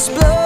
explode.